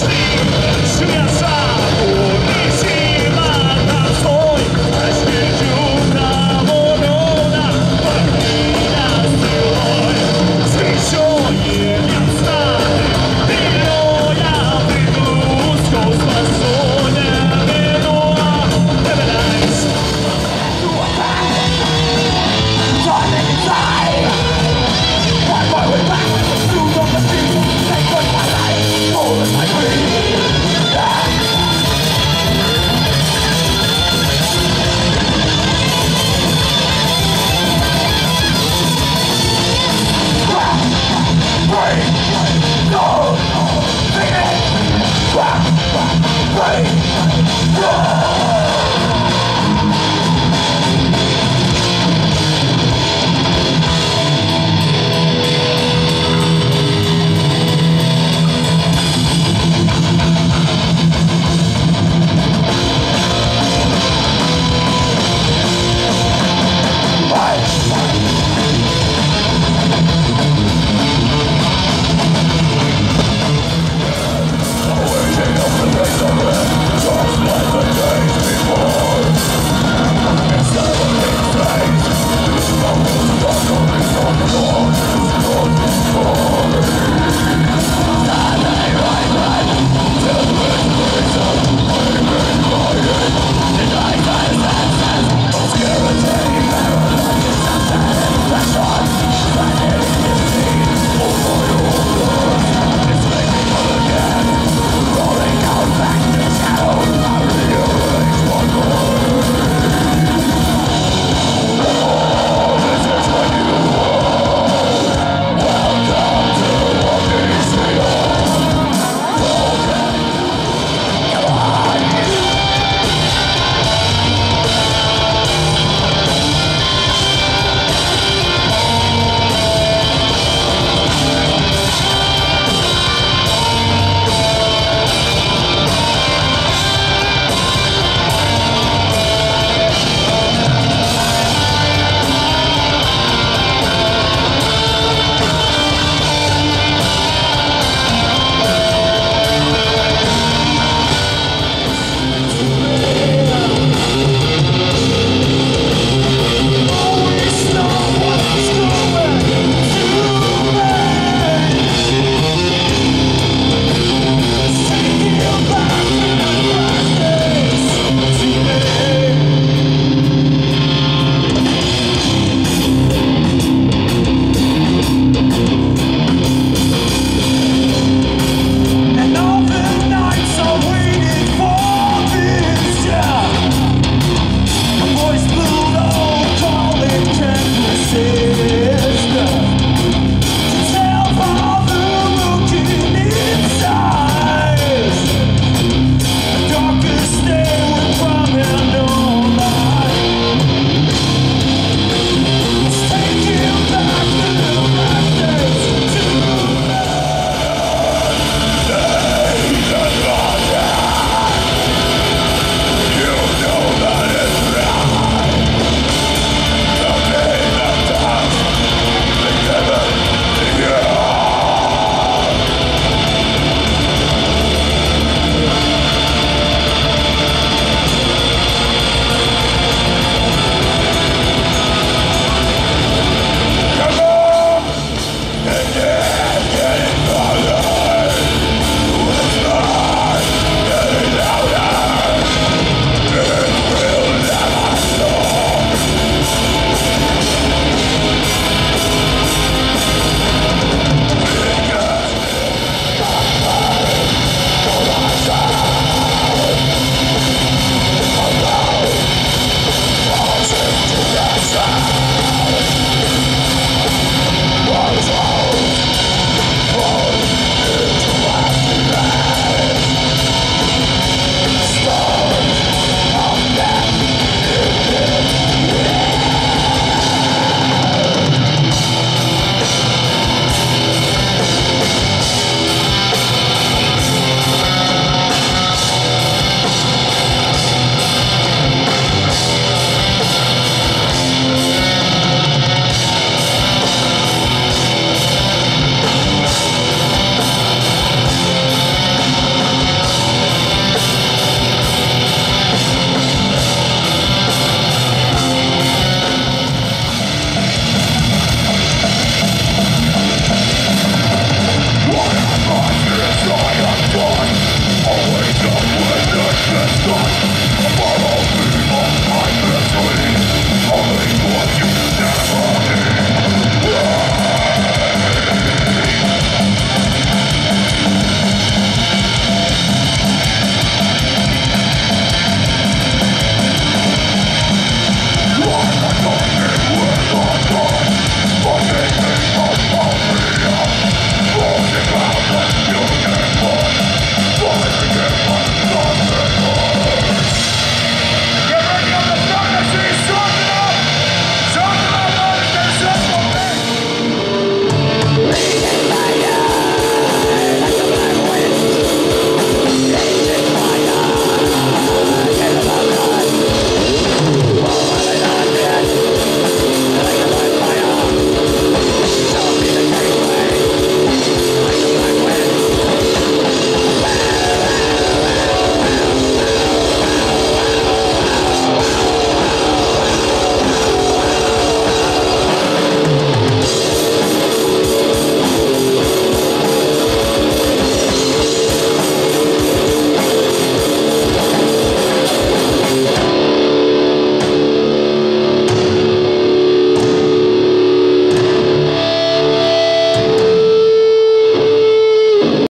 All